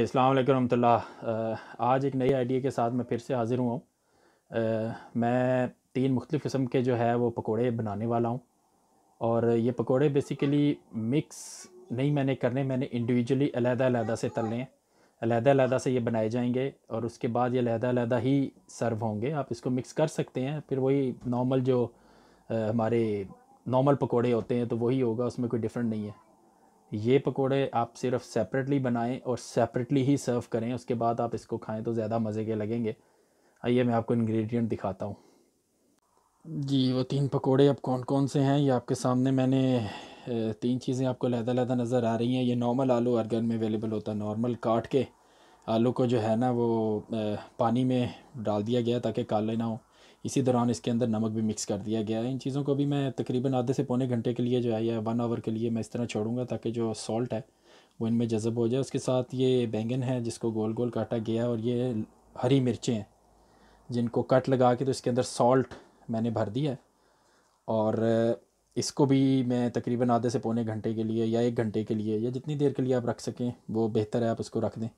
السلام علیکم ورحمۃ اللہ۔ آج ایک نئی آئیڈیا کے ساتھ میں پھر سے حاضر ہوا ہوں۔ میں تین مختلف قسم کے جو ہے وہ پکوڑے بنانے والا ہوں۔ اور یہ پکوڑے بیسیکلی مکس نہیں میں نے کرنے، میں نے انڈیویجولی علیحدہ علیحدہ سے تلنے ہیں۔ علیحدہ علیحدہ سے یہ بنائے جائیں گے اور اس کے بعد یہ علیحدہ علیحدہ ہی سرو ہوں گے۔ آپ اس کو مکس کر سکتے ہیں۔ پھر وہی نارمل جو ہمارے نارمل پکوڑے ہوتے ہیں تو وہی ہوگا، اس میں کوئی ڈفرینٹ نہیں ہے۔ یہ پکوڑے آپ صرف سیپریٹلی بنائیں اور سیپریٹلی ہی سرو کریں، اس کے بعد آپ اس کو کھائیں تو زیادہ مزے کے لگیں گے۔ آئیے میں آپ کو انگریڈینٹ دکھاتا ہوں۔ جی وہ تین پکوڑے اب کون کون سے ہیں؟ یہ آپ کے سامنے میں نے تین چیزیں آپ کو علیحدہ علیحدہ نظر آ رہی ہیں۔ یہ نارمل آلو ہر گھر میں اویلیبل ہوتا ہے نارمل کاٹ کے۔ آلو کو جو ہے نا وہ پانی میں ڈال دیا گیا تاکہ کالے نہ ہوں۔ اسی دوران اس کے اندر نمک بھی مکس کر دیا گیا ہے۔ ان چیزوں کو بھی میں تقریباً آدھے سے پونے گھنٹے کے لیے جو ہے یا ون آور کے لیے میں اس طرح چھوڑوں گا تاکہ جو سالٹ ہے وہ ان میں جذب ہو جائے۔ اس کے ساتھ یہ بینگن ہے جس کو گول گول کاٹا گیا اور یہ ہری مرچیں ہیں جن کو کٹ لگا کے تو اس کے اندر سالٹ میں نے بھر دیا ہے اور اس کو بھی میں تقریباً آدھے سے پونے گھنٹے کے لیے یا ایک گھنٹے کے لیے یا جتنی دیر کے لیے آپ رکھ سکیں وہ بہتر ہے، آپ اس کو رکھ دیں۔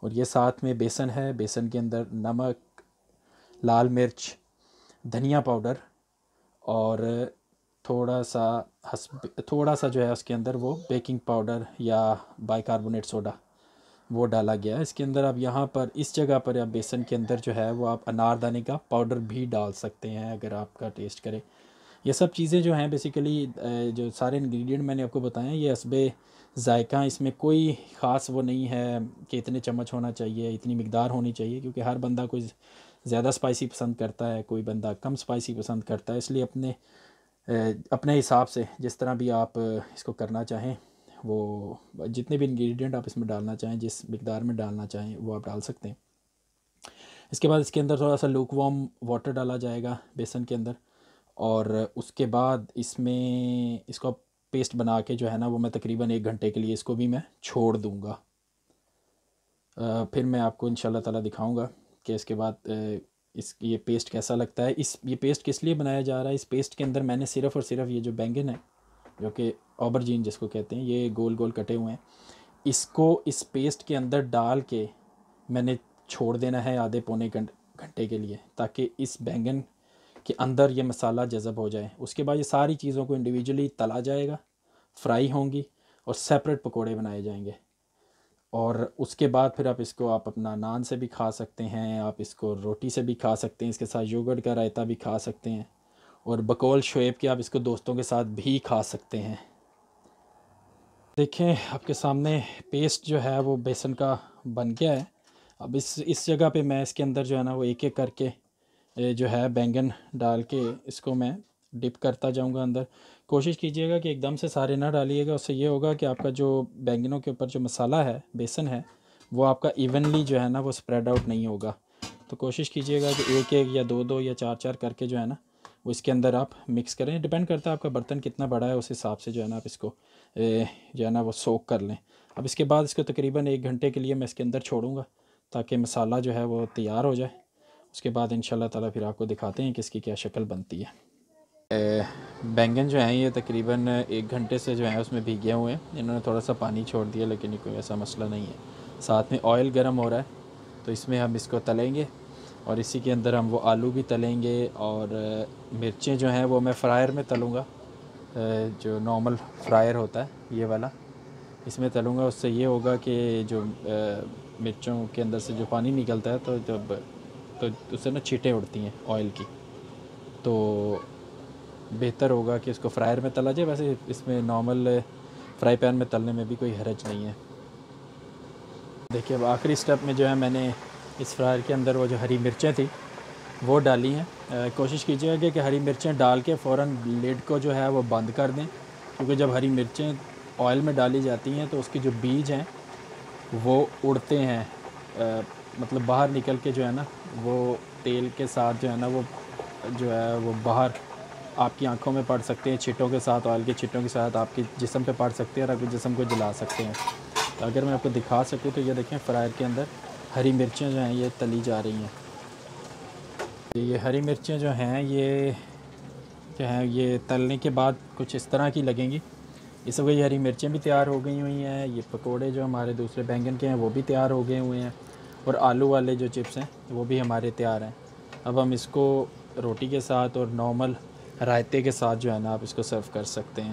اور یہ ساتھ میں بیسن ہے۔ بیسن کے اندر نمک، لال مرچ دھنیا پاؤڈر اور تھوڑا سا تھوڑا سا جو ہے اس کے اندر وہ بیکنگ پاؤڈر یا بائی کاربونیٹ سوڈا وہ ڈالا گیا ہے۔ اس کے اندر آپ یہاں پر، اس جگہ پر آپ بیسن کے اندر جو ہے وہ آپ انار دانے کا پاؤڈر بھی ڈال سکتے ہیں اگر آپ کا ٹیسٹ کرے۔ یہ سب چیزیں جو ہیں بیسیکلی جو سارے انگریڈینٹ میں نے آپ کو بتایا، یہ حسب ذائقہ، اس میں کوئی خاص وہ نہیں ہے کہ اتنے چمچ ہونا چاہیے، اتنی مقدار ہونی چاہیے، کیونکہ ہر بندہ کوئی زیادہ اسپائسی پسند کرتا ہے، کوئی بندہ کم اسپائسی پسند کرتا ہے، اس لیے اپنے اپنے حساب سے جس طرح بھی آپ اس کو کرنا چاہیں، وہ جتنے بھی انگریڈینٹ آپ اس میں ڈالنا چاہیں، جس مقدار میں ڈالنا چاہیں، وہ آپ ڈال سکتے ہیں۔ اس کے بعد اس کے اندر تھوڑا سا لوک وارم واٹر ڈالا جائے گا بیسن کے اندر، اور اس کے بعد اس میں اس کو پیسٹ بنا کے جو ہے نا، وہ میں تقریباً ایک گھنٹے کے لیے اس کو بھی میں چھوڑ دوں گا۔ پھر میں آپ کو ان شاء اللہ تعالیٰ دکھاؤں گا۔ کہ اس کے بعد اس یہ پیسٹ کیسا لگتا ہے؟ اس، یہ پیسٹ کس لیے بنایا جا رہا ہے؟ اس پیسٹ کے اندر میں نے صرف اور صرف یہ جو بینگن ہے، جو کہ اوبر جین جس کو کہتے ہیں، یہ گول گول کٹے ہوئے ہیں، اس کو اس پیسٹ کے اندر ڈال کے میں نے چھوڑ دینا ہے آدھے پونے گھنٹے کے لیے، تاکہ اس بینگن کے اندر یہ مسالہ جذب ہو جائے۔ اس کے بعد یہ ساری چیزوں کو انڈیویجولی تلا جائے گا فرائی ہوں گی اور سیپریٹ پکوڑے بنائے جائیں گے۔ اور اس کے بعد پھر آپ اس کو آپ اپنا نان سے بھی کھا سکتے ہیں، آپ اس کو روٹی سے بھی کھا سکتے ہیں، اس کے ساتھ یوگرٹ کا رائتا بھی کھا سکتے ہیں اور بکول شعیب کے آپ اس کو دوستوں کے ساتھ بھی کھا سکتے ہیں۔ دیکھیں، آپ کے سامنے پیسٹ جو ہے وہ بیسن کا بن گیا ہے۔ اب اس اس جگہ پہ میں اس کے اندر جو ہے نا وہ ایک ایک کر کے جو ہے بینگن ڈال کے اس کو میں ڈپ کرتا جاؤں گا اندر۔ کوشش کیجیے گا کہ ایک دم سے سارے نہ ڈالیے گا، اس سے یہ ہوگا کہ آپ کا جو بینگنوں کے اوپر جو مسالہ ہے، بیسن ہے، وہ آپ کا ایونلی جو ہے نا وہ اسپریڈ آؤٹ نہیں ہوگا۔ تو کوشش کیجیے گا کہ ایک ایک یا دو دو یا چار چار کر کے جو ہے نا، وہ اس کے اندر آپ مکس کریں۔ ڈپینڈ کرتا ہے آپ کا برتن کتنا بڑا ہے، اس حساب سے جو ہے نا آپ اس کو جو ہے نا وہ سوک کر لیں۔ اب اس کے بعد اس کو تقریباً ایک گھنٹے کے لیے میں اس کے اندر چھوڑوں گا تاکہ مسالہ جو ہے وہ تیار ہو جائے۔ اس کے بعد ان شاء اللہ تعالیٰ پھر آپ کو دکھاتے ہیں کہ اس کی کیا شکل بنتی ہے۔ بینگن جو ہیں یہ تقریباً ایک گھنٹے سے جو ہیں اس میں بھیگے ہوئے ہیں۔ انہوں نے تھوڑا سا پانی چھوڑ دیا، لیکن یہ کوئی ایسا مسئلہ نہیں ہے۔ ساتھ میں آئل گرم ہو رہا ہے، تو اس میں ہم اس کو تلیں گے اور اسی کے اندر ہم وہ آلو بھی تلیں گے۔ اور مرچیں جو ہیں وہ میں فرائر میں تلوں گا جو نارمل فرائر ہوتا ہے، یہ والا۔ اس میں تلوں گا، اس سے یہ ہوگا کہ جو مرچوں کے اندر سے جو پانی نکلتا ہے، تو جب تو اس سے نا چھیٹیں اڑتی ہیں آئل کی۔ تو بہتر ہوگا کہ اس کو فرائر میں تلا جائے۔ ویسے اس میں نارمل فرائی پین میں تلنے میں بھی کوئی حرج نہیں ہے۔ دیکھیے، اب آخری سٹیپ میں جو ہے، میں نے اس فرائر کے اندر وہ جو ہری مرچیں تھیں، وہ ڈالی ہیں۔ کوشش کیجیے گا کہ ہری مرچیں ڈال کے فوراً لیڈ کو جو ہے، وہ بند کر دیں۔ کیونکہ جب ہری مرچیں آئل میں ڈالی جاتی ہیں، تو اس کی جو بیج ہیں، وہ اڑتے ہیں۔ مطلب باہر نکل کے جو ہے نا، وہ تیل کے ساتھ جو ہے نا، وہ جو ہے، وہ باہر آپ کی آنکھوں میں پڑ سکتے ہیں، چھٹوں کے ساتھ، آئل کے چھٹوں کے ساتھ آپ کے جسم پہ پڑ سکتے ہیں اور آپ کے جسم کو جلا سکتے ہیں۔ تو اگر میں آپ کو دکھا سکوں تو یہ دیکھیں فرائر کے اندر ہری مرچیں جو ہیں یہ تلی جا رہی ہیں۔ یہ ہری مرچیں جو ہیں، یہ جو ہیں، یہ تلنے کے بعد کچھ اس طرح کی لگیں گی۔ اس وقت یہ ہری مرچیں بھی تیار ہو گئی ہوئی ہیں، یہ پکوڑے جو ہمارے دوسرے بینگن کے ہیں، وہ بھی تیار ہو گئے ہوئے ہیں۔ اور آلو والے جو چپس ہیں، وہ بھی ہمارے تیار ہیں۔ اب ہم اس کو روٹی کے ساتھ اور نارمل رائتے کے ساتھ جو ہے نا آپ اس کو سرو کر سکتے ہیں۔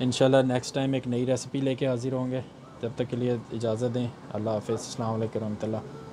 انشاءاللہ نیکسٹ ٹائم ایک نئی ریسپی لے کے حاضر ہوں گے۔ جب تک کے لیے اجازت دیں۔ اللہ حافظ۔ السلام علیکم و رحمۃ اللہ۔